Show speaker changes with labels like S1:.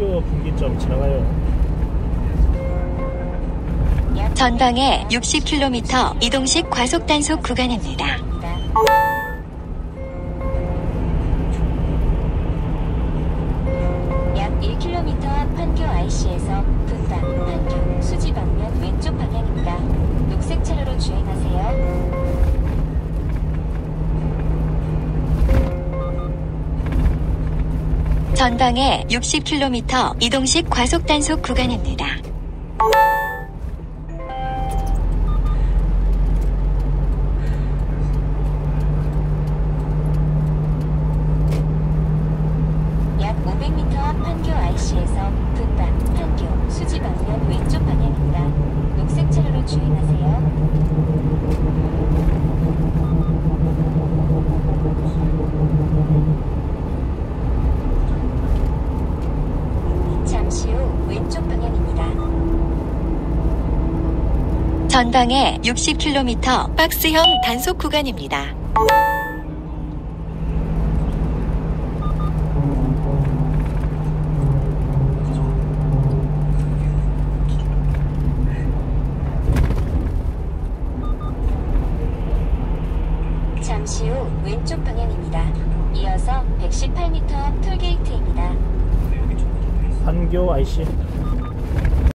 S1: 판교 분기점 지나가요.
S2: 전방에 60km 이동식 과속 단속 구간입니다. 전방에 60km 이동식 과속 단속 구간입니다.
S3: 약 500m 앞 판교 IC에서 분당, 판교, 수지 방면 왼쪽 방향입니다. 녹색 차로로 주행하세요. 잠시 후 왼쪽 방향입니다.
S2: 전방에 60km 박스형 단속 구간입니다.
S3: 잠시 후 왼쪽 방향입니다. 이어서 118m 앞 톨게이트입니다.
S1: 판교 IC